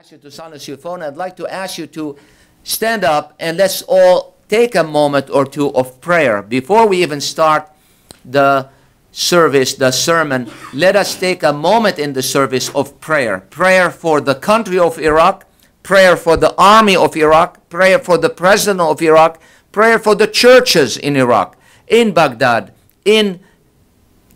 ask you to silence your phone. I'd like to ask you to stand up and let's all take a moment or two of prayer. Before we even start the service, the sermon, let us take a moment in the service of prayer. Prayer for the country of Iraq, prayer for the army of Iraq, prayer for the president of Iraq, prayer for the churches in Iraq, in Baghdad, in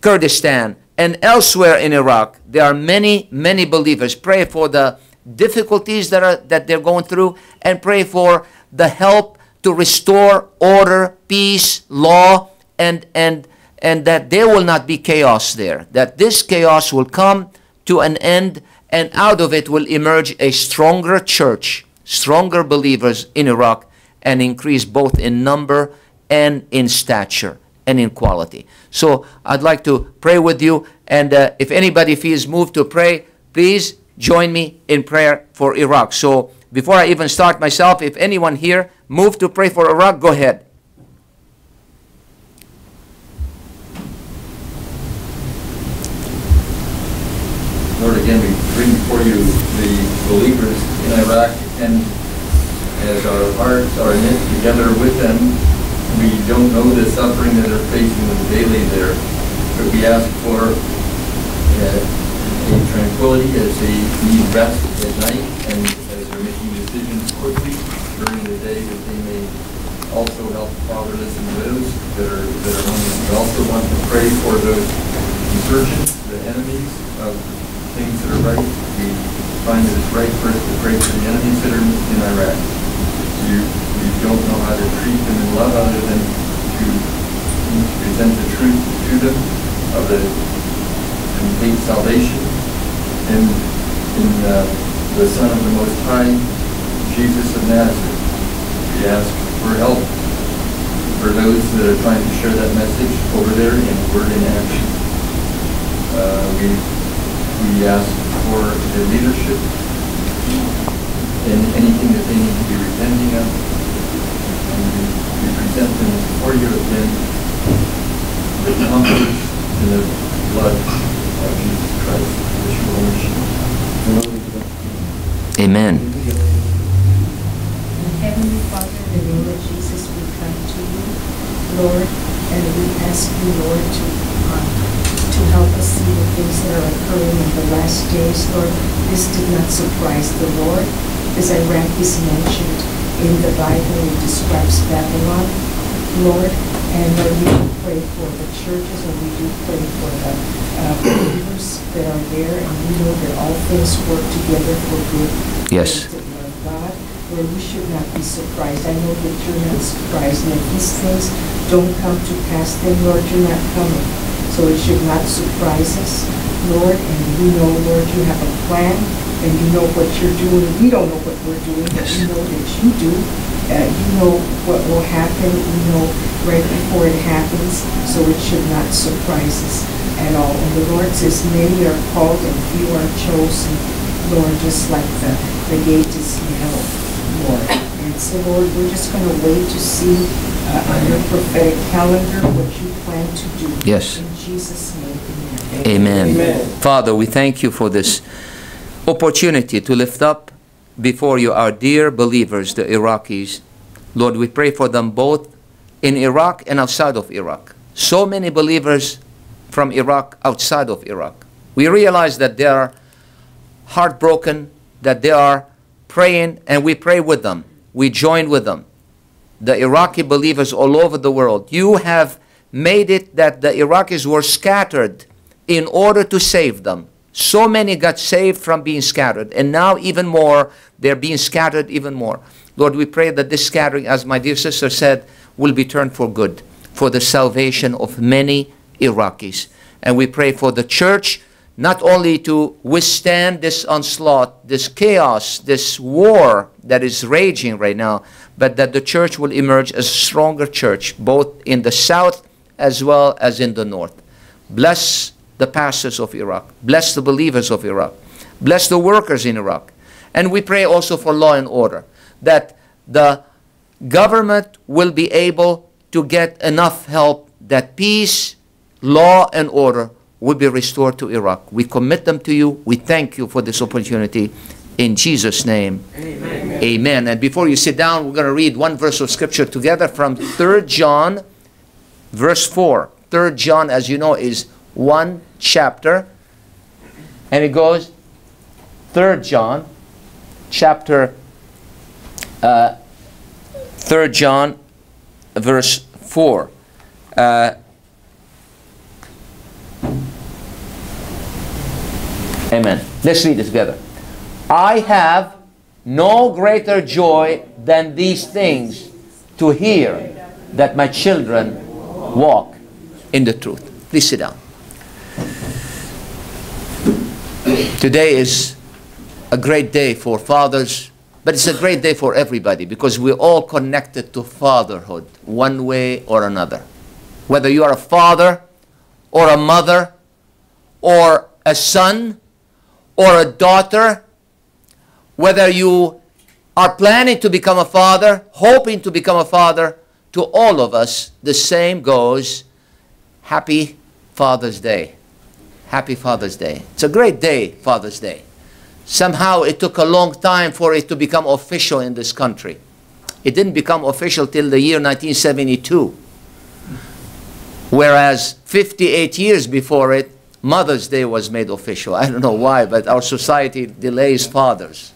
Kurdistan, and elsewhere in Iraq. There are many, many believers. Pray for the difficulties that are that they're going through and pray for the help to restore order, peace, law and and and that there will not be chaos there. That this chaos will come to an end and out of it will emerge a stronger church, stronger believers in Iraq and increase both in number and in stature and in quality. So I'd like to pray with you and uh, if anybody feels moved to pray, please join me in prayer for Iraq. So before I even start myself, if anyone here moved to pray for Iraq, go ahead. Lord, again, we bring before you the believers in Iraq, and as our hearts are knit together with them, we don't know the suffering that they're facing daily there, but we ask for uh, in tranquility as they need rest at night and as they're making decisions quickly during the day that they may also help fatherless and widows that are that are homeless. We also want to pray for those insurgents, the enemies of things that are right. We find that it's right for us to pray for the enemies that are in Iraq. You, we don't know how to treat them in love other than to present the truth to them of the complete salvation in, in uh, the Son of the Most High, Jesus of Nazareth. We ask for help for those that are trying to share that message over there in word and action. Uh, we, we ask for the leadership in anything that they need to be repenting of. And we, we present them before you again, the comfort in the blood. Amen. Heavenly Father, in the name of Jesus, we come to you, Lord, and we ask you, Lord, to uh, to help us see the things that are occurring in the last days, Lord. This did not surprise the Lord, as Iraq is mentioned in the Bible. It describes Babylon, Lord, and Lord, we do pray for the churches, and we do pray for the uh, believers that are there, and we know that all things work together for good. Yes. Love God, Lord, we should not be surprised. I know that you're not surprised, and if these things don't come to pass, then Lord, you're not coming. So it should not surprise us, Lord, and we know, Lord, you have a plan, and you know what you're doing. We don't know what we're doing, but Yes. we know that you do. Uh, you know what will happen. You know right before it happens, so it should not surprise us at all. And the Lord says, many are called and few are chosen. Lord, just like the, the gate is narrow, Lord. And so, Lord, we're just going to wait to see uh, on your prophetic calendar what you plan to do. Yes. In Jesus' name, amen. Amen. Father, we thank you for this opportunity to lift up before you our dear believers, the Iraqis. Lord, we pray for them both in Iraq and outside of Iraq. So many believers from Iraq outside of Iraq. We realize that they are heartbroken, that they are praying, and we pray with them. We join with them. The Iraqi believers all over the world. You have made it that the Iraqis were scattered in order to save them. So many got saved from being scattered, and now even more, they're being scattered even more. Lord, we pray that this scattering, as my dear sister said, will be turned for good, for the salvation of many Iraqis. And we pray for the church not only to withstand this onslaught, this chaos, this war that is raging right now, but that the church will emerge as a stronger church, both in the south as well as in the north. Bless the pastors of Iraq. Bless the believers of Iraq. Bless the workers in Iraq. And we pray also for law and order, that the government will be able to get enough help that peace, law, and order will be restored to Iraq. We commit them to you. We thank you for this opportunity. In Jesus' name, Amen. amen. And before you sit down, we're going to read one verse of scripture together from 3 John, verse 4. 3 John, as you know, is one chapter. And it goes, Third John, chapter, uh, 3 John, verse 4. Uh, amen. Let's read it together. I have no greater joy than these things to hear that my children walk in the truth. Please sit down. Today is a great day for fathers, but it's a great day for everybody because we're all connected to fatherhood one way or another. Whether you are a father or a mother or a son or a daughter, whether you are planning to become a father, hoping to become a father, to all of us, the same goes. Happy Father's Day. Happy Father's Day. It's a great day, Father's Day. Somehow it took a long time for it to become official in this country. It didn't become official till the year 1972. Whereas 58 years before it, Mother's Day was made official. I don't know why, but our society delays fathers.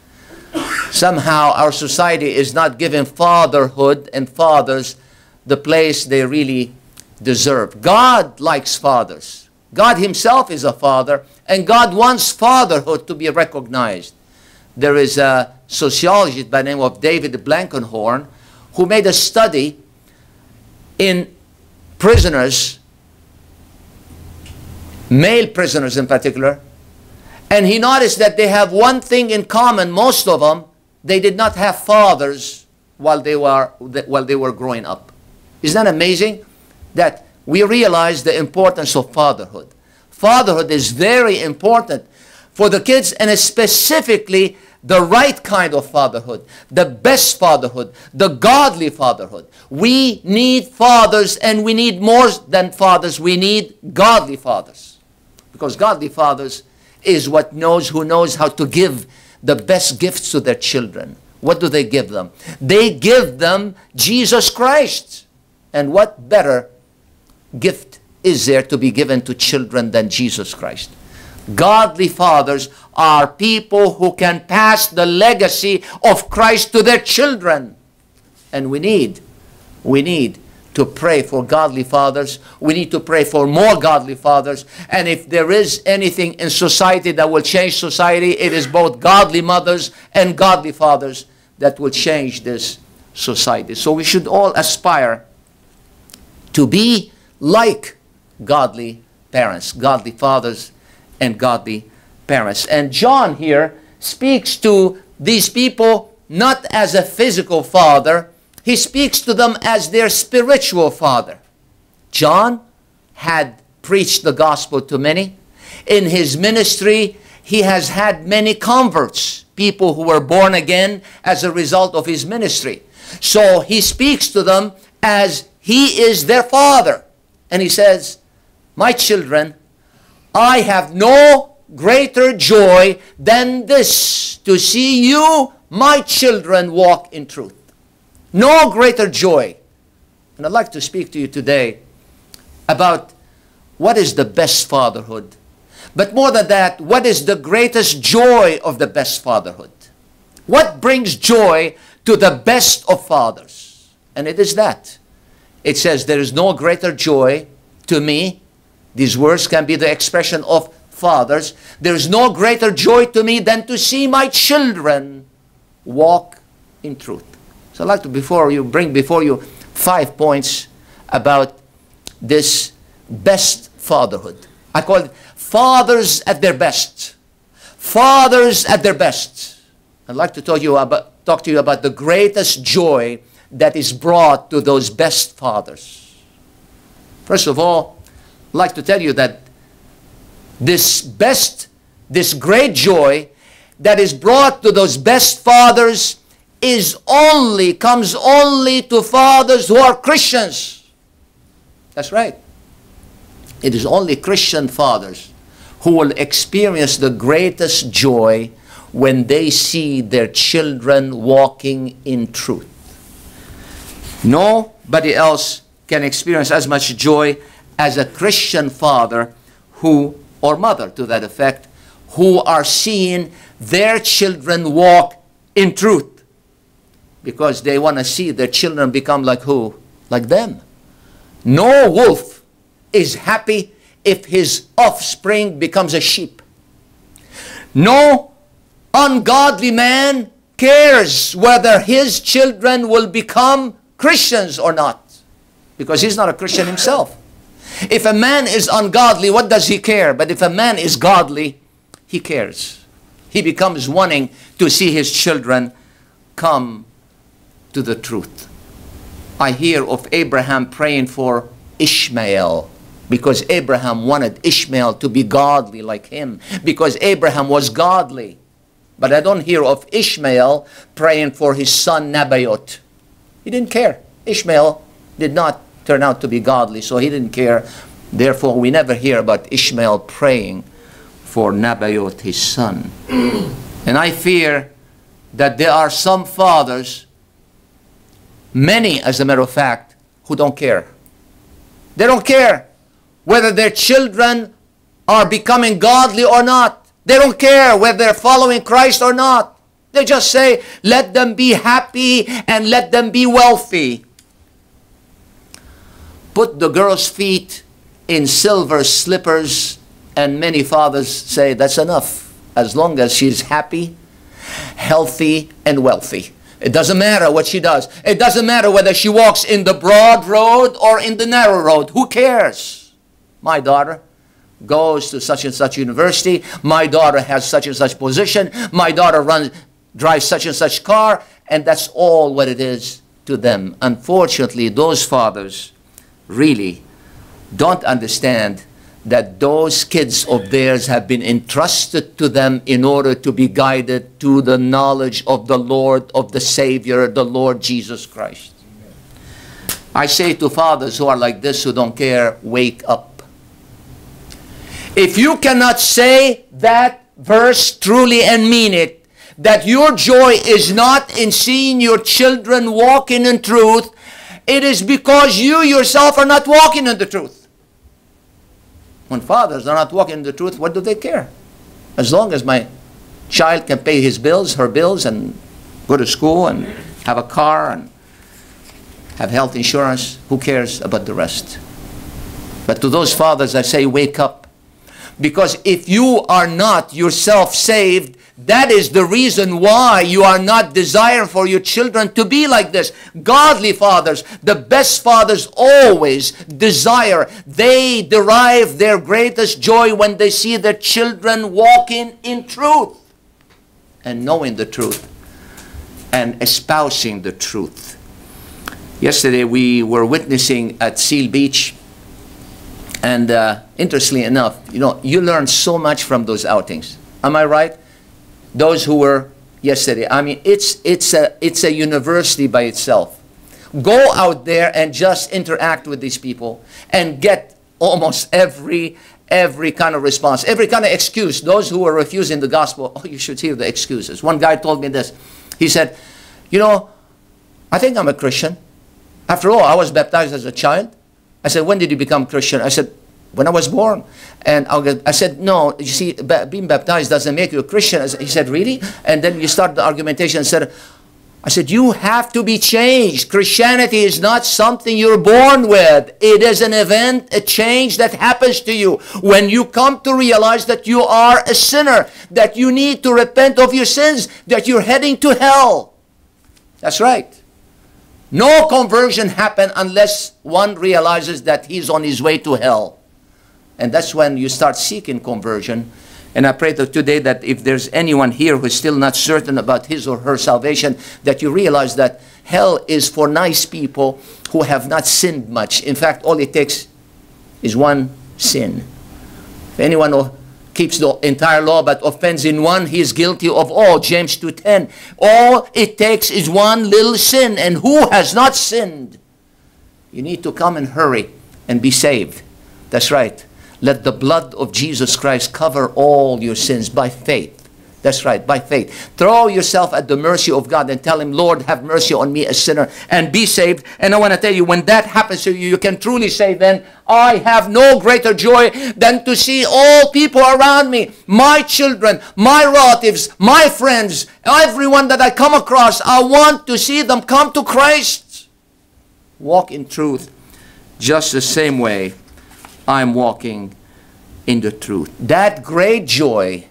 Somehow our society is not giving fatherhood and fathers the place they really deserve. God likes fathers. God himself is a father, and God wants fatherhood to be recognized. There is a sociologist by the name of David Blankenhorn who made a study in prisoners, male prisoners in particular, and he noticed that they have one thing in common, most of them, they did not have fathers while they were, while they were growing up. Isn't that amazing? That we realize the importance of fatherhood. Fatherhood is very important for the kids and specifically the right kind of fatherhood, the best fatherhood, the godly fatherhood. We need fathers and we need more than fathers. We need godly fathers. Because godly fathers is what knows who knows how to give the best gifts to their children. What do they give them? They give them Jesus Christ. And what better gift is there to be given to children than Jesus Christ? Godly fathers are people who can pass the legacy of Christ to their children. And we need, we need to pray for godly fathers. We need to pray for more godly fathers. And if there is anything in society that will change society, it is both godly mothers and godly fathers that will change this society. So we should all aspire to be like godly parents, godly fathers, and godly parents. And John here speaks to these people not as a physical father, he speaks to them as their spiritual father. John had preached the gospel to many. In his ministry, he has had many converts, people who were born again as a result of his ministry. So he speaks to them as he is their father. And he says, My children, I have no greater joy than this to see you, my children, walk in truth. No greater joy. And I'd like to speak to you today about what is the best fatherhood. But more than that, what is the greatest joy of the best fatherhood? What brings joy to the best of fathers? And it is that. It says, There is no greater joy to me. These words can be the expression of fathers. There is no greater joy to me than to see my children walk in truth. So I'd like to before you bring before you five points about this best fatherhood. I call it fathers at their best. Fathers at their best. I'd like to talk, you about, talk to you about the greatest joy that is brought to those best fathers. First of all, I'd like to tell you that this best, this great joy that is brought to those best fathers is only, comes only to fathers who are Christians. That's right. It is only Christian fathers who will experience the greatest joy when they see their children walking in truth. Nobody else can experience as much joy as a Christian father who, or mother to that effect, who are seeing their children walk in truth because they want to see their children become like who? Like them. No wolf is happy if his offspring becomes a sheep. No ungodly man cares whether his children will become Christians or not because he's not a Christian himself. If a man is ungodly, what does he care? But if a man is godly, he cares. He becomes wanting to see his children come to the truth. I hear of Abraham praying for Ishmael because Abraham wanted Ishmael to be godly like him because Abraham was godly. But I don't hear of Ishmael praying for his son Nebaioth. He didn't care. Ishmael did not turn out to be godly, so he didn't care. Therefore, we never hear about Ishmael praying for Nebaioth, his son. and I fear that there are some fathers, many as a matter of fact, who don't care. They don't care whether their children are becoming godly or not. They don't care whether they're following Christ or not. They just say, let them be happy and let them be wealthy put the girl's feet in silver slippers, and many fathers say that's enough as long as she's happy, healthy, and wealthy. It doesn't matter what she does. It doesn't matter whether she walks in the broad road or in the narrow road. Who cares? My daughter goes to such and such university. My daughter has such and such position. My daughter runs, drives such and such car. And that's all what it is to them. Unfortunately, those fathers really don't understand that those kids of theirs have been entrusted to them in order to be guided to the knowledge of the Lord, of the Savior, the Lord Jesus Christ. I say to fathers who are like this, who don't care, wake up. If you cannot say that verse truly and mean it, that your joy is not in seeing your children walking in truth, it is because you yourself are not walking in the truth. When fathers are not walking in the truth, what do they care? As long as my child can pay his bills, her bills, and go to school and have a car and have health insurance, who cares about the rest? But to those fathers, I say, wake up. Because if you are not yourself saved, that is the reason why you are not desiring for your children to be like this. Godly fathers, the best fathers always desire, they derive their greatest joy when they see their children walking in truth and knowing the truth and espousing the truth. Yesterday we were witnessing at Seal Beach and uh, interestingly enough, you know, you learn so much from those outings. Am I right? Those who were yesterday. I mean, it's, it's, a, it's a university by itself. Go out there and just interact with these people and get almost every every kind of response, every kind of excuse. Those who are refusing the gospel, oh, you should hear the excuses. One guy told me this. He said, you know, I think I'm a Christian. After all, I was baptized as a child. I said, when did you become Christian? I said, when I was born. And I said, no, you see, being baptized doesn't make you a Christian. He said, really? And then you start the argumentation and said, I said, you have to be changed. Christianity is not something you're born with. It is an event, a change that happens to you when you come to realize that you are a sinner, that you need to repent of your sins, that you're heading to hell. That's right. No conversion happen unless one realizes that he's on his way to hell. And that's when you start seeking conversion. And I pray that today that if there's anyone here who's still not certain about his or her salvation, that you realize that hell is for nice people who have not sinned much. In fact, all it takes is one sin. If anyone who keeps the entire law but offends in one, he is guilty of all. James 2.10. All it takes is one little sin. And who has not sinned? You need to come and hurry and be saved. That's right. Let the blood of Jesus Christ cover all your sins by faith. That's right, by faith. Throw yourself at the mercy of God and tell Him, Lord, have mercy on me, a sinner, and be saved. And I want to tell you, when that happens to you, you can truly say, then, I have no greater joy than to see all people around me, my children, my relatives, my friends, everyone that I come across, I want to see them come to Christ. Walk in truth, just the same way I'm walking in the truth. That great joy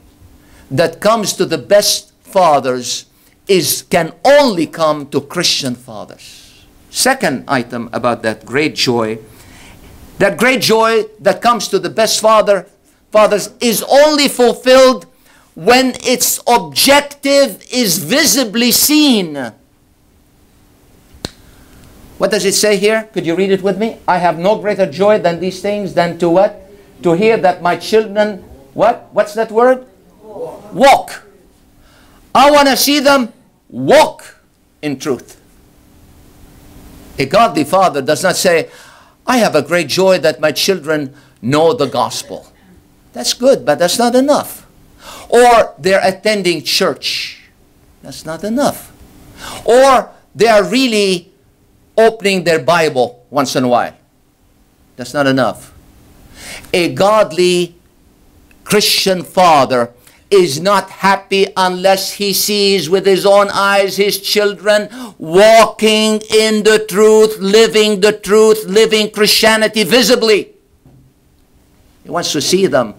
that comes to the best fathers is can only come to Christian fathers. Second item about that great joy, that great joy that comes to the best father fathers is only fulfilled when its objective is visibly seen. What does it say here? Could you read it with me? I have no greater joy than these things than to what? To hear that my children, what? What's that word? walk. I want to see them walk in truth. A godly father does not say, I have a great joy that my children know the gospel. That's good, but that's not enough. Or they're attending church. That's not enough. Or they are really opening their Bible once in a while. That's not enough. A godly Christian father is not happy unless he sees with his own eyes his children walking in the truth, living the truth, living Christianity visibly. He wants to see them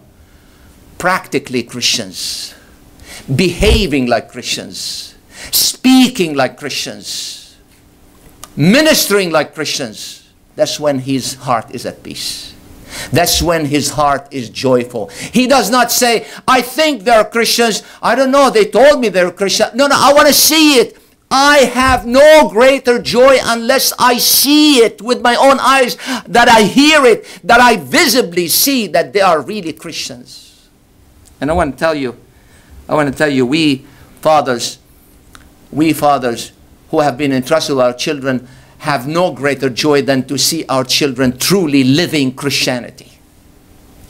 practically Christians, behaving like Christians, speaking like Christians, ministering like Christians. That's when his heart is at peace. That's when his heart is joyful. He does not say, I think they're Christians. I don't know. They told me they're Christian. No, no, I want to see it. I have no greater joy unless I see it with my own eyes, that I hear it, that I visibly see that they are really Christians. And I want to tell you, I want to tell you, we fathers, we fathers who have been entrusted with our children, have no greater joy than to see our children truly living Christianity.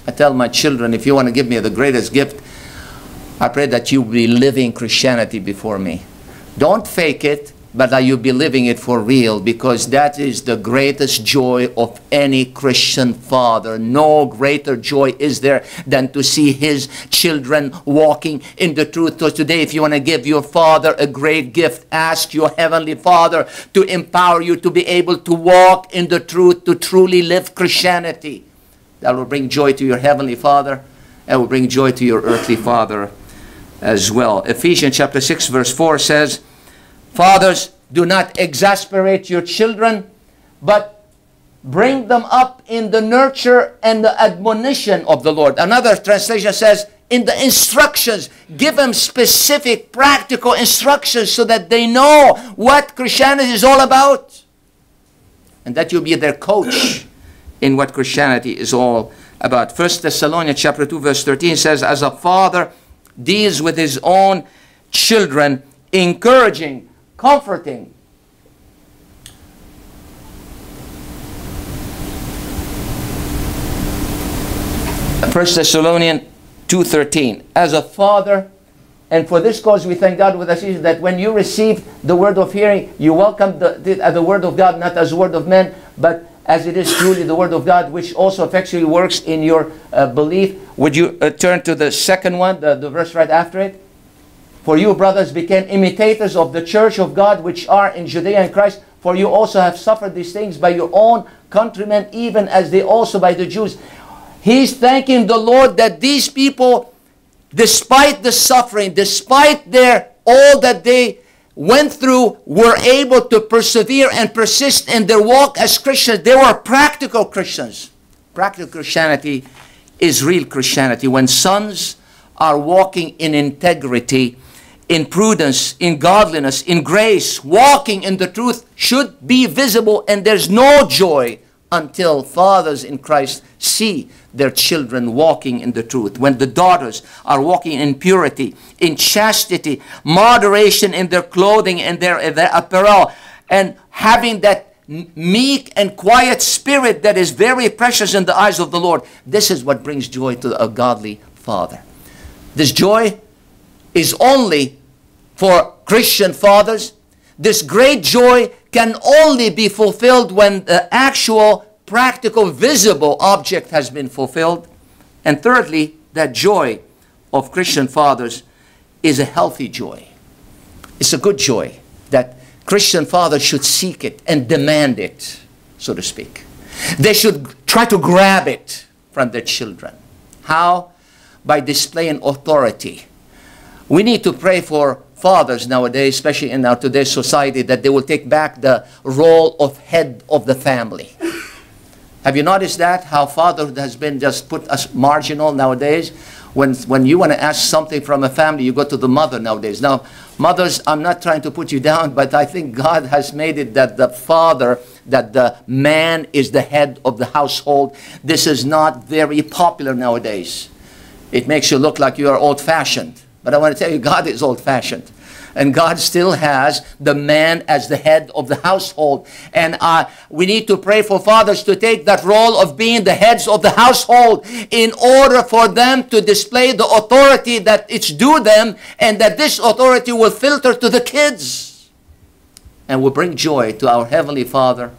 I tell my children, if you want to give me the greatest gift, I pray that you be living Christianity before me. Don't fake it but that you be living it for real because that is the greatest joy of any Christian father. No greater joy is there than to see his children walking in the truth. So today, if you want to give your father a great gift, ask your heavenly father to empower you to be able to walk in the truth, to truly live Christianity. That will bring joy to your heavenly father and will bring joy to your earthly father as well. Ephesians chapter 6 verse 4 says, Fathers, do not exasperate your children, but bring them up in the nurture and the admonition of the Lord. Another translation says, in the instructions, give them specific practical instructions so that they know what Christianity is all about. And that you'll be their coach in what Christianity is all about. First Thessalonians chapter 2 verse 13 says, as a father deals with his own children, encouraging, comforting. First Thessalonians 2.13 As a father, and for this cause we thank God with us that when you receive the word of hearing, you welcome the, the, uh, the word of God not as word of men, but as it is truly the word of God, which also effectually works in your uh, belief. Would you uh, turn to the second one, the, the verse right after it? For you, brothers, became imitators of the church of God which are in Judea and Christ. For you also have suffered these things by your own countrymen, even as they also by the Jews. He's thanking the Lord that these people, despite the suffering, despite their all that they went through, were able to persevere and persist in their walk as Christians. They were practical Christians. Practical Christianity is real Christianity. When sons are walking in integrity, in prudence, in godliness, in grace, walking in the truth should be visible, and there's no joy until fathers in Christ see their children walking in the truth. When the daughters are walking in purity, in chastity, moderation in their clothing and their, their apparel, and having that meek and quiet spirit that is very precious in the eyes of the Lord, this is what brings joy to a godly father. This joy is only for Christian fathers. This great joy can only be fulfilled when the actual, practical, visible object has been fulfilled. And thirdly, that joy of Christian fathers is a healthy joy. It's a good joy that Christian fathers should seek it and demand it, so to speak. They should try to grab it from their children. How? By displaying authority. We need to pray for fathers nowadays, especially in our today's society, that they will take back the role of head of the family. Have you noticed that? How fatherhood has been just put as marginal nowadays? When, when you want to ask something from a family, you go to the mother nowadays. Now, mothers, I'm not trying to put you down, but I think God has made it that the father, that the man is the head of the household. This is not very popular nowadays. It makes you look like you are old fashioned. But I want to tell you, God is old fashioned. And God still has the man as the head of the household. And uh, we need to pray for fathers to take that role of being the heads of the household in order for them to display the authority that it's due them and that this authority will filter to the kids and will bring joy to our Heavenly Father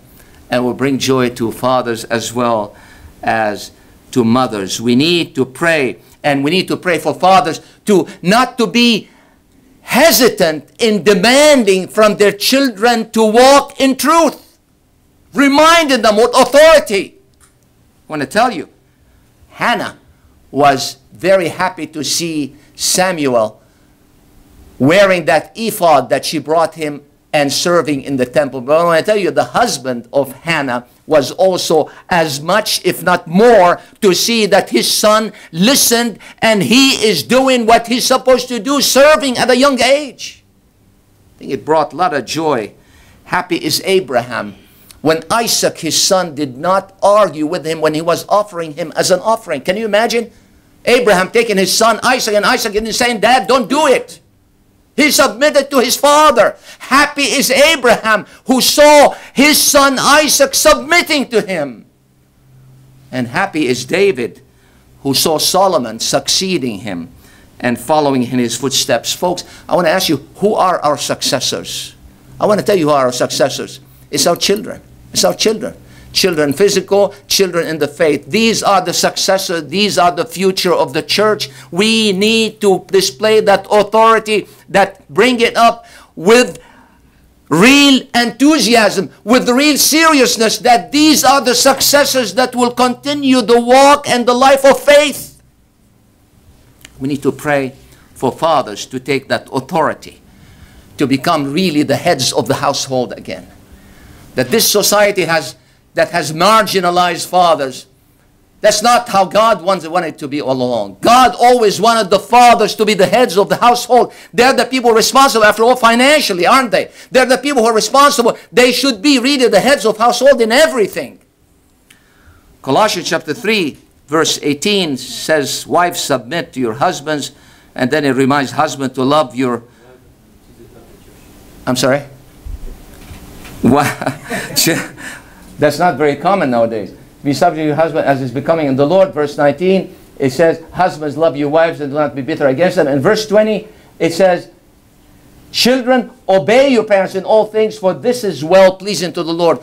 and will bring joy to fathers as well as to mothers. We need to pray and we need to pray for fathers to not to be hesitant in demanding from their children to walk in truth, reminding them with authority. I want to tell you, Hannah was very happy to see Samuel wearing that ephod that she brought him and serving in the temple. But I want to tell you, the husband of Hannah was also as much, if not more, to see that his son listened and he is doing what he's supposed to do, serving at a young age. I think it brought a lot of joy. Happy is Abraham when Isaac, his son, did not argue with him when he was offering him as an offering. Can you imagine? Abraham taking his son Isaac and Isaac and saying, Dad, don't do it. He submitted to his father. Happy is Abraham who saw his son Isaac submitting to him. And happy is David who saw Solomon succeeding him and following in his footsteps. Folks, I want to ask you, who are our successors? I want to tell you who are our successors. It's our children. It's our children children physical, children in the faith. These are the successors, these are the future of the church. We need to display that authority, that bring it up with real enthusiasm, with real seriousness that these are the successors that will continue the walk and the life of faith. We need to pray for fathers to take that authority, to become really the heads of the household again. That this society has that has marginalized fathers. That's not how God wanted it to be all along. God always wanted the fathers to be the heads of the household. They're the people responsible, after all, financially, aren't they? They're the people who are responsible. They should be really the heads of household in everything. Colossians chapter 3, verse 18 says, Wives, submit to your husbands. And then it reminds husband to love your... I'm sorry? That's not very common nowadays. Be subject to your husband as is becoming in the Lord. Verse 19, it says, Husbands, love your wives and do not be bitter against them. And verse 20, it says, Children, obey your parents in all things, for this is well pleasing to the Lord.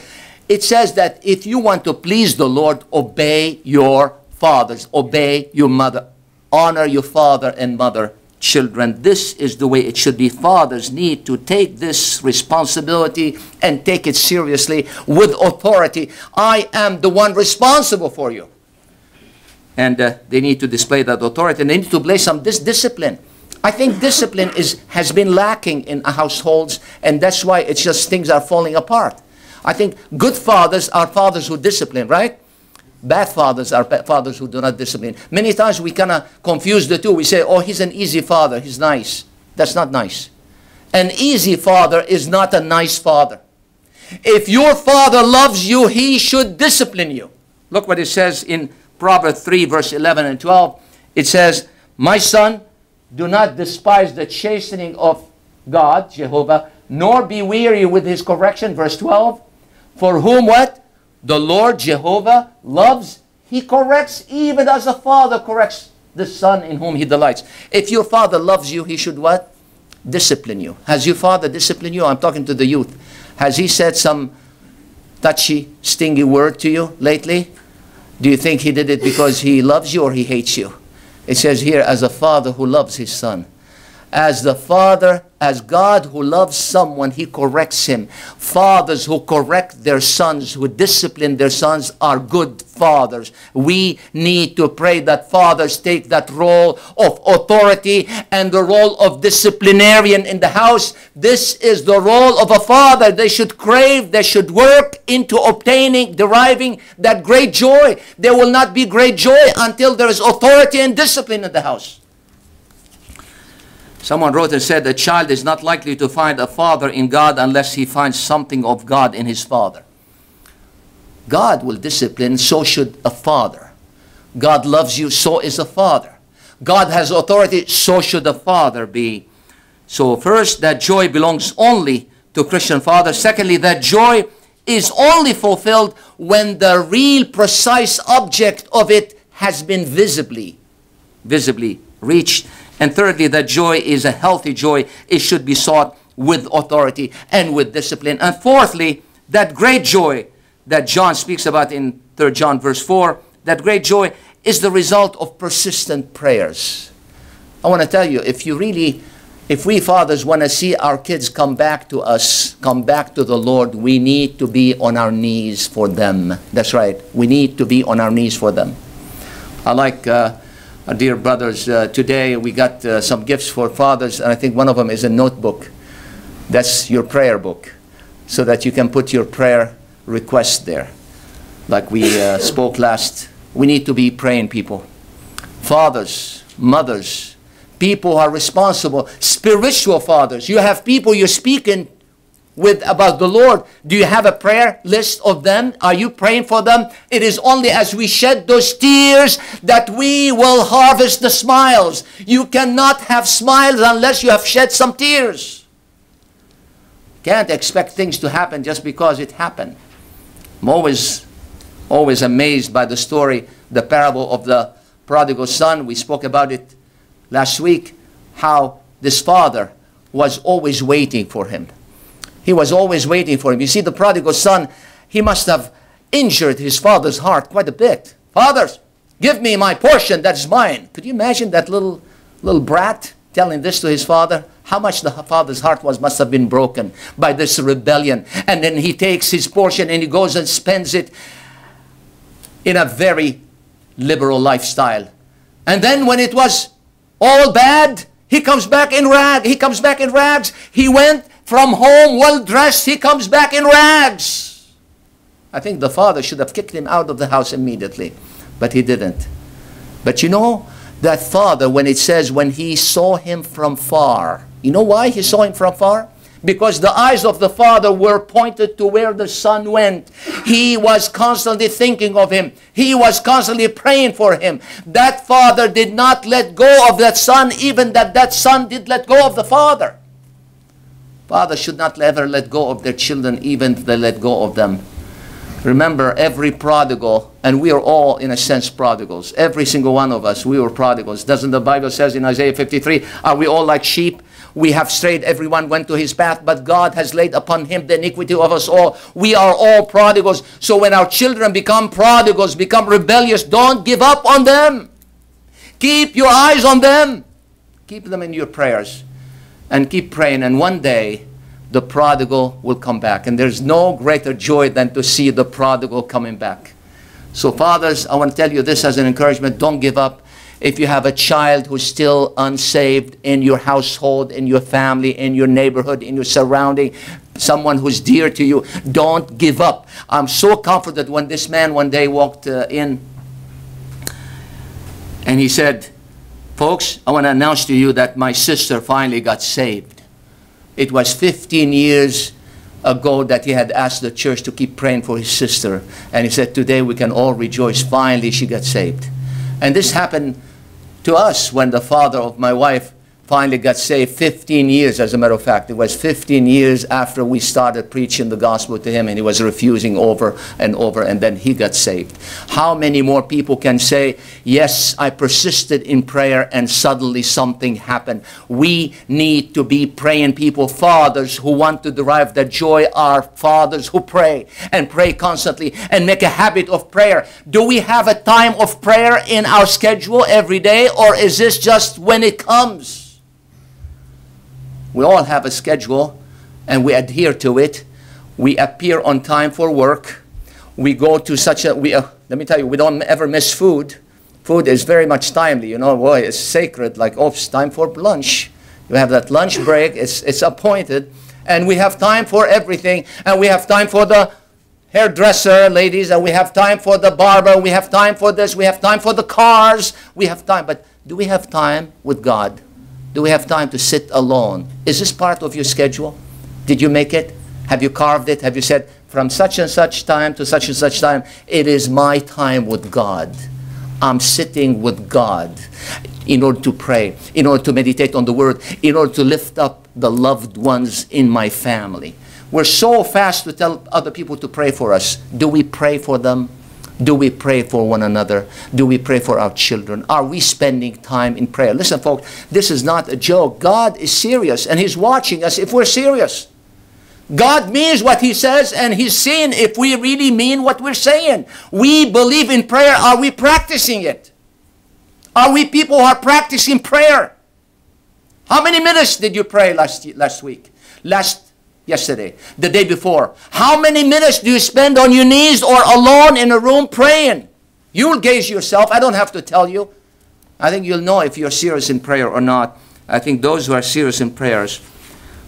It says that if you want to please the Lord, obey your fathers, obey your mother, honor your father and mother children. This is the way it should be. Fathers need to take this responsibility and take it seriously with authority. I am the one responsible for you. And uh, they need to display that authority and they need to play some this discipline. I think discipline is, has been lacking in households, and that's why it's just things are falling apart. I think good fathers are fathers who discipline, right? Bad fathers are fathers who do not discipline. Many times we kind of confuse the two. We say, oh, he's an easy father. He's nice. That's not nice. An easy father is not a nice father. If your father loves you, he should discipline you. Look what it says in Proverbs 3, verse 11 and 12. It says, My son, do not despise the chastening of God, Jehovah, nor be weary with his correction. Verse 12. For whom what? The Lord Jehovah loves, he corrects even as a father corrects the son in whom he delights. If your father loves you, he should what? Discipline you. Has your father disciplined you? I'm talking to the youth. Has he said some touchy, stingy word to you lately? Do you think he did it because he loves you or he hates you? It says here, as a father who loves his son as the father, as God who loves someone, he corrects him. Fathers who correct their sons, who discipline their sons, are good fathers. We need to pray that fathers take that role of authority and the role of disciplinarian in the house. This is the role of a father. They should crave, they should work into obtaining, deriving that great joy. There will not be great joy until there is authority and discipline in the house. Someone wrote and said, A child is not likely to find a father in God unless he finds something of God in his father. God will discipline, so should a father. God loves you, so is a father. God has authority, so should a father be. So, first, that joy belongs only to Christian fathers. Secondly, that joy is only fulfilled when the real precise object of it has been visibly, visibly reached. And thirdly, that joy is a healthy joy. It should be sought with authority and with discipline. And fourthly, that great joy that John speaks about in 3 John verse 4, that great joy is the result of persistent prayers. I want to tell you, if you really, if we fathers want to see our kids come back to us, come back to the Lord, we need to be on our knees for them. That's right. We need to be on our knees for them. I like uh, uh, dear brothers, uh, today we got uh, some gifts for fathers, and I think one of them is a notebook. That's your prayer book, so that you can put your prayer request there. Like we uh, spoke last, we need to be praying people. Fathers, mothers, people who are responsible, spiritual fathers. You have people you're speaking with about the Lord? Do you have a prayer list of them? Are you praying for them? It is only as we shed those tears that we will harvest the smiles. You cannot have smiles unless you have shed some tears. Can't expect things to happen just because it happened. I'm always, always amazed by the story, the parable of the prodigal son. We spoke about it last week, how this father was always waiting for him. He was always waiting for him. You see, the prodigal son, he must have injured his father's heart quite a bit. Fathers, give me my portion that's mine. Could you imagine that little, little brat telling this to his father? How much the father's heart was must have been broken by this rebellion. And then he takes his portion and he goes and spends it in a very liberal lifestyle. And then when it was all bad, he comes back in rag. He comes back in rags. He went from home well dressed, he comes back in rags. I think the father should have kicked him out of the house immediately, but he didn't. But you know, that father, when it says, when he saw him from far, you know why he saw him from far? Because the eyes of the father were pointed to where the son went. He was constantly thinking of him. He was constantly praying for him. That father did not let go of that son, even that that son did let go of the father. Fathers should not ever let go of their children, even if they let go of them. Remember, every prodigal, and we are all, in a sense, prodigals. Every single one of us, we were prodigals. Doesn't the Bible says in Isaiah 53, are we all like sheep? We have strayed, everyone went to his path, but God has laid upon him the iniquity of us all. We are all prodigals. So when our children become prodigals, become rebellious, don't give up on them. Keep your eyes on them. Keep them in your prayers and keep praying. And one day, the prodigal will come back. And there's no greater joy than to see the prodigal coming back. So, fathers, I want to tell you this as an encouragement don't give up. If you have a child who's still unsaved in your household, in your family, in your neighborhood, in your surrounding, someone who's dear to you, don't give up. I'm so comforted when this man one day walked uh, in and he said, Folks, I want to announce to you that my sister finally got saved. It was 15 years ago that he had asked the church to keep praying for his sister. And he said, Today we can all rejoice. Finally, she got saved. And this happened to us when the father of my wife finally got saved 15 years, as a matter of fact. It was 15 years after we started preaching the gospel to him, and he was refusing over and over, and then he got saved. How many more people can say, Yes, I persisted in prayer, and suddenly something happened? We need to be praying people. Fathers who want to derive the joy are fathers who pray and pray constantly and make a habit of prayer. Do we have a time of prayer in our schedule every day, or is this just when it comes? We all have a schedule and we adhere to it. We appear on time for work. We go to such a, we, uh, let me tell you, we don't ever miss food. Food is very much timely, you know, boy, it's sacred, like, oh, it's time for lunch. You have that lunch break, it's, it's appointed, and we have time for everything, and we have time for the hairdresser, ladies, and we have time for the barber, we have time for this, we have time for the cars, we have time, but do we have time with God? Do we have time to sit alone? Is this part of your schedule? Did you make it? Have you carved it? Have you said, from such and such time to such and such time, it is my time with God. I'm sitting with God in order to pray, in order to meditate on the Word, in order to lift up the loved ones in my family. We're so fast to tell other people to pray for us. Do we pray for them? Do we pray for one another? Do we pray for our children? Are we spending time in prayer? Listen, folks, this is not a joke. God is serious and He's watching us if we're serious. God means what He says and He's seeing if we really mean what we're saying. We believe in prayer. Are we practicing it? Are we people who are practicing prayer? How many minutes did you pray last, last week? Last yesterday, the day before. How many minutes do you spend on your knees or alone in a room praying? You'll gauge yourself. I don't have to tell you. I think you'll know if you're serious in prayer or not. I think those who are serious in prayers,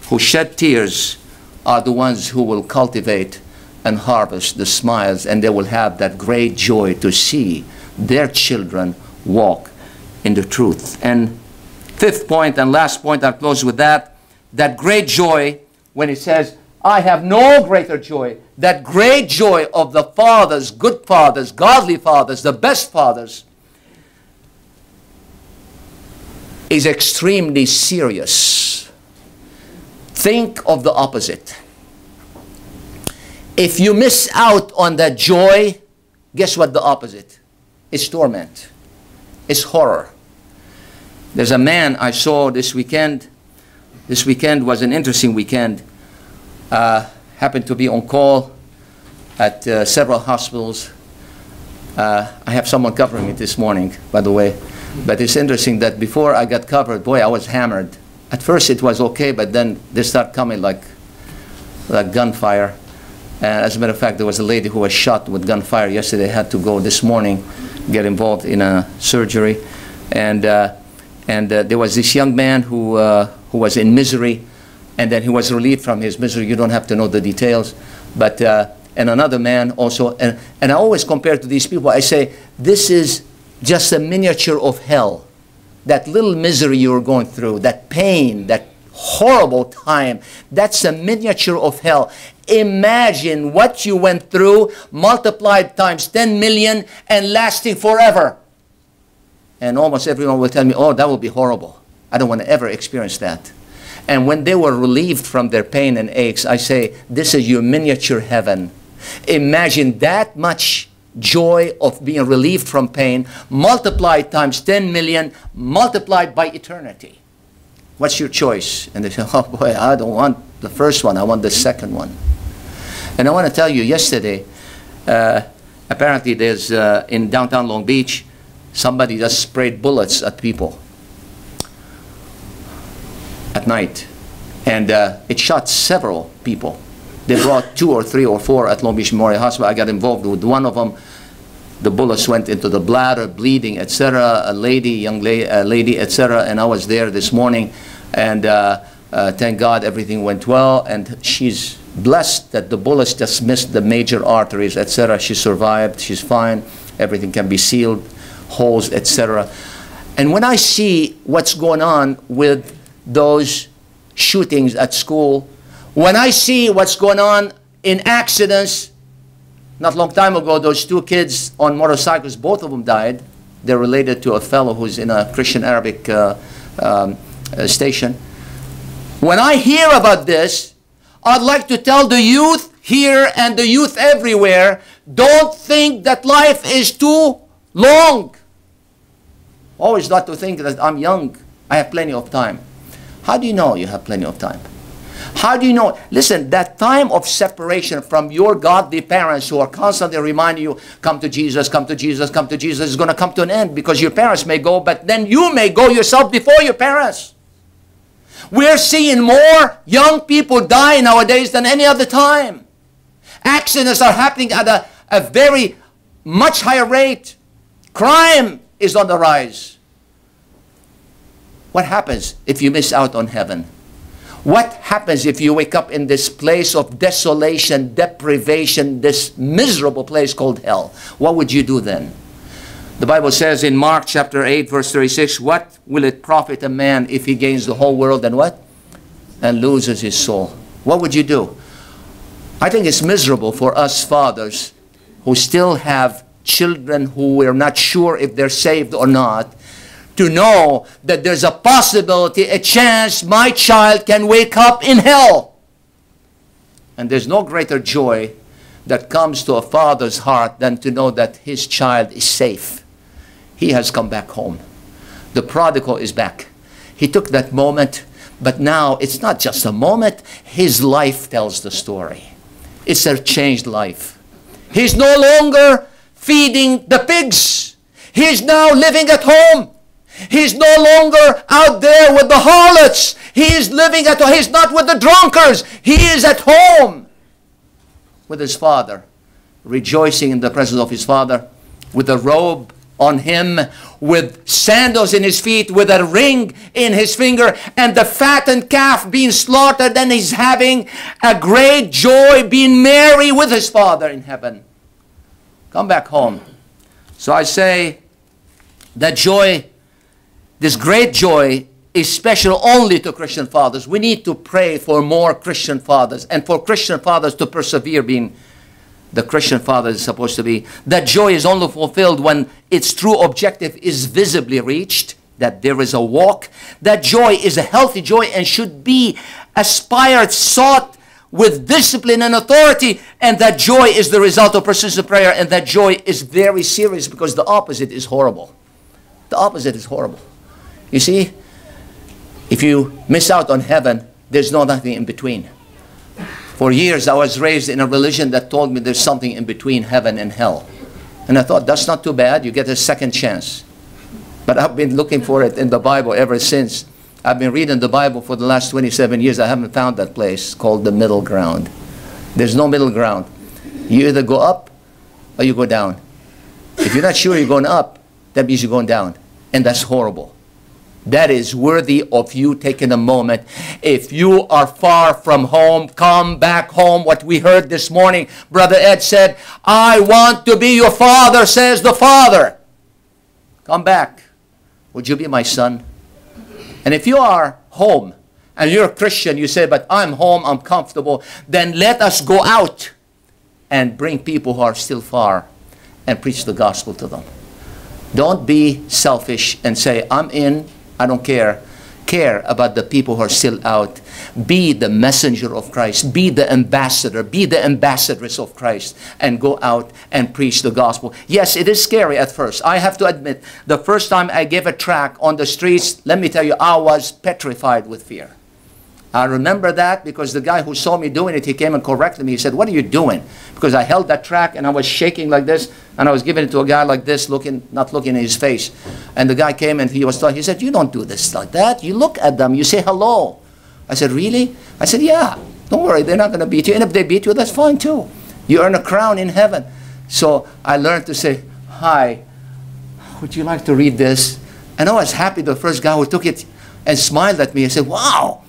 who shed tears, are the ones who will cultivate and harvest the smiles, and they will have that great joy to see their children walk in the truth. And fifth point and last point, I'll close with that. That great joy when he says, I have no greater joy. That great joy of the fathers, good fathers, godly fathers, the best fathers, is extremely serious. Think of the opposite. If you miss out on that joy, guess what the opposite? It's torment. It's horror. There's a man I saw this weekend. This weekend was an interesting weekend uh, happened to be on call at uh, several hospitals. Uh, I have someone covering it this morning, by the way. But it's interesting that before I got covered, boy, I was hammered. At first it was okay, but then they start coming like, like gunfire. And as a matter of fact, there was a lady who was shot with gunfire yesterday, had to go this morning, get involved in a surgery. And, uh, and uh, there was this young man who, uh, who was in misery and then he was relieved from his misery. You don't have to know the details. But, uh, and another man also, and, and I always compare to these people, I say, this is just a miniature of hell. That little misery you're going through, that pain, that horrible time, that's a miniature of hell. Imagine what you went through multiplied times 10 million and lasting forever. And almost everyone will tell me, oh, that will be horrible. I don't want to ever experience that. And when they were relieved from their pain and aches, I say, this is your miniature heaven. Imagine that much joy of being relieved from pain, multiplied times 10 million, multiplied by eternity. What's your choice? And they say, oh boy, I don't want the first one, I want the second one. And I want to tell you, yesterday, uh, apparently there's, uh, in downtown Long Beach, somebody just sprayed bullets at people at night. And uh, it shot several people. They brought two or three or four at Long Beach Memorial Hospital. I got involved with one of them. The bullets went into the bladder, bleeding, etc. A lady, young la uh, lady, etc. And I was there this morning, and uh, uh, thank God everything went well. And she's blessed that the bullets just missed the major arteries, etc. She survived. She's fine. Everything can be sealed, holes, etc. And when I see what's going on with those shootings at school, when I see what's going on in accidents, not long time ago, those two kids on motorcycles, both of them died. They're related to a fellow who's in a Christian Arabic uh, um, uh, station. When I hear about this, I'd like to tell the youth here and the youth everywhere don't think that life is too long. Always not to think that I'm young, I have plenty of time. How do you know you have plenty of time? How do you know? Listen, that time of separation from your godly parents who are constantly reminding you, come to Jesus, come to Jesus, come to Jesus, is going to come to an end because your parents may go, but then you may go yourself before your parents. We're seeing more young people die nowadays than any other time. Accidents are happening at a, a very much higher rate. Crime is on the rise. What happens if you miss out on heaven? What happens if you wake up in this place of desolation, deprivation, this miserable place called hell? What would you do then? The Bible says in Mark chapter 8, verse 36, What will it profit a man if he gains the whole world and what? And loses his soul. What would you do? I think it's miserable for us fathers who still have children who we're not sure if they're saved or not to know that there's a possibility, a chance my child can wake up in hell. And there's no greater joy that comes to a father's heart than to know that his child is safe. He has come back home. The prodigal is back. He took that moment, but now it's not just a moment, his life tells the story. It's a changed life. He's no longer feeding the pigs. He's now living at home. He's no longer out there with the harlots. He is living at home. He's not with the drunkards. He is at home with his father, rejoicing in the presence of his father, with a robe on him, with sandals in his feet, with a ring in his finger, and the fattened calf being slaughtered, and he's having a great joy, being merry with his father in heaven. Come back home. So I say that joy this great joy is special only to Christian fathers. We need to pray for more Christian fathers and for Christian fathers to persevere being the Christian father is supposed to be. That joy is only fulfilled when its true objective is visibly reached, that there is a walk. That joy is a healthy joy and should be aspired, sought with discipline and authority. And that joy is the result of persistent prayer. And that joy is very serious because the opposite is horrible. The opposite is horrible. You see, if you miss out on heaven, there's no nothing in between. For years, I was raised in a religion that told me there's something in between heaven and hell. And I thought, that's not too bad. You get a second chance. But I've been looking for it in the Bible ever since. I've been reading the Bible for the last 27 years. I haven't found that place called the middle ground. There's no middle ground. You either go up or you go down. If you're not sure you're going up, that means you're going down. And that's horrible that is worthy of you taking a moment. If you are far from home, come back home. What we heard this morning, Brother Ed said, I want to be your father, says the Father. Come back. Would you be my son? And if you are home and you're a Christian, you say, but I'm home, I'm comfortable, then let us go out and bring people who are still far and preach the gospel to them. Don't be selfish and say, I'm in, I don't care. Care about the people who are still out. Be the messenger of Christ. Be the ambassador. Be the ambassadress of Christ. And go out and preach the gospel. Yes, it is scary at first. I have to admit, the first time I gave a tract on the streets, let me tell you, I was petrified with fear. I remember that because the guy who saw me doing it, he came and corrected me. He said, what are you doing? Because I held that tract and I was shaking like this and I was giving it to a guy like this, looking, not looking in his face. And the guy came and he was talking. He said, you don't do this like that. You look at them, you say hello. I said, really? I said, yeah. Don't worry, they're not going to beat you. And if they beat you, that's fine too. You earn a crown in heaven. So I learned to say, hi, would you like to read this? And I was happy the first guy who took it and smiled at me and said, wow,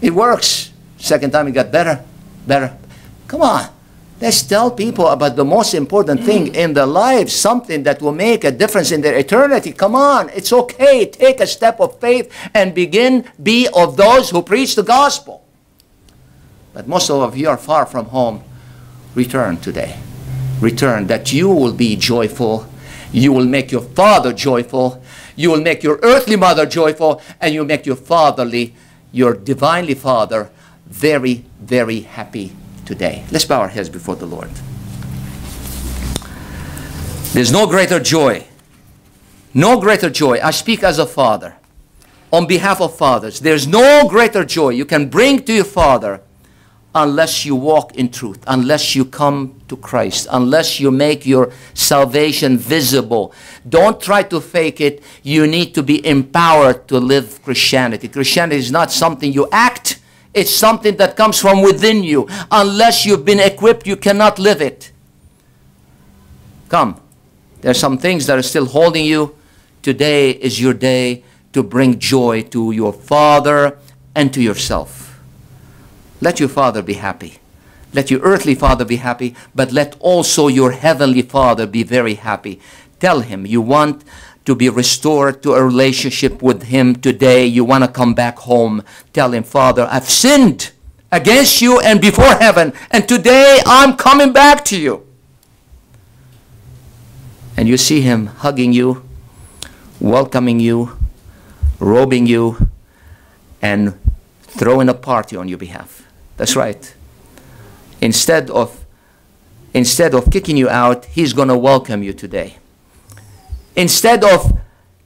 it works. Second time it got better, better. Come on. Let's tell people about the most important thing mm. in their lives, something that will make a difference in their eternity. Come on, it's okay. Take a step of faith and begin be of those who preach the gospel. But most of you are far from home. Return today. Return that you will be joyful. You will make your father joyful You will make your earthly mother joyful, and you'll make your fatherly, your divinely father, very, very happy today. Let's bow our heads before the Lord. There's no greater joy. No greater joy. I speak as a father on behalf of fathers. There's no greater joy you can bring to your father unless you walk in truth, unless you come to Christ, unless you make your salvation visible. Don't try to fake it. You need to be empowered to live Christianity. Christianity is not something you act, it's something that comes from within you. Unless you've been equipped, you cannot live it. Come. There are some things that are still holding you. Today is your day to bring joy to your father and to yourself. Let your father be happy. Let your earthly father be happy, but let also your heavenly father be very happy. Tell him you want to be restored to a relationship with him today. You want to come back home. Tell him, Father, I've sinned against you and before heaven, and today I'm coming back to you and you see him hugging you, welcoming you, robing you, and throwing a party on your behalf. That's right. Instead of instead of kicking you out, he's going to welcome you today. Instead of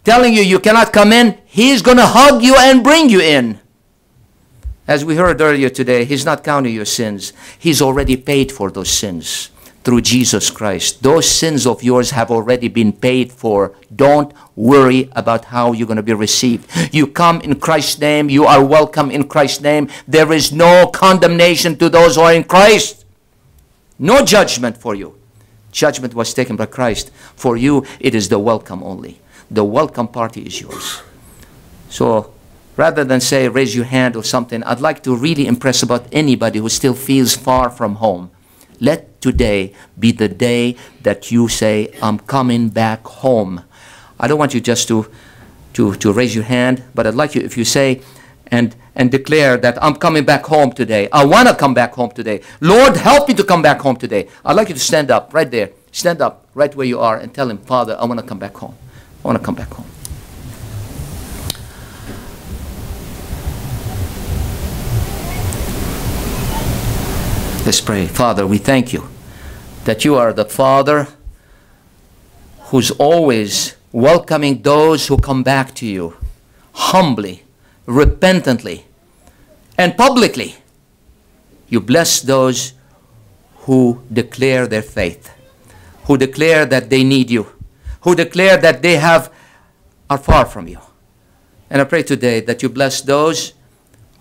telling you you cannot come in, he's going to hug you and bring you in. As we heard earlier today, he's not counting your sins. He's already paid for those sins through Jesus Christ. Those sins of yours have already been paid for. Don't worry about how you're going to be received. You come in Christ's name. You are welcome in Christ's name. There is no condemnation to those who are in Christ. No judgment for you. Judgment was taken by Christ. For you, it is the welcome only. The welcome party is yours. So rather than say raise your hand or something, I'd like to really impress about anybody who still feels far from home let today be the day that you say, I'm coming back home. I don't want you just to, to, to raise your hand, but I'd like you, if you say, and, and declare that I'm coming back home today. I want to come back home today. Lord, help me to come back home today. I'd like you to stand up right there. Stand up right where you are and tell him, Father, I want to come back home. I want to come back home. Let's pray. Father, we thank you that you are the Father who's always welcoming those who come back to you humbly, repentantly, and publicly. You bless those who declare their faith, who declare that they need you, who declare that they have are far from you. And I pray today that you bless those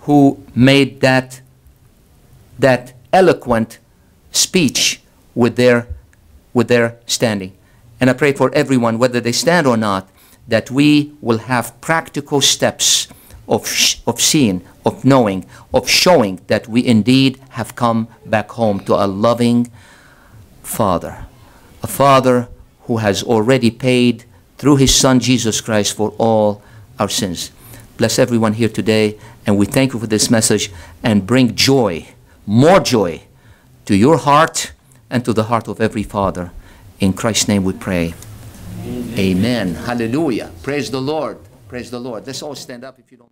who made that that eloquent speech with their, with their standing. And I pray for everyone, whether they stand or not, that we will have practical steps of, of seeing, of knowing, of showing that we indeed have come back home to a loving Father. A Father who has already paid through his Son Jesus Christ for all our sins. Bless everyone here today, and we thank you for this message and bring joy more joy to your heart and to the heart of every father. In Christ's name we pray. Amen. Amen. Hallelujah. Praise the Lord. Praise the Lord. Let's all stand up if you don't.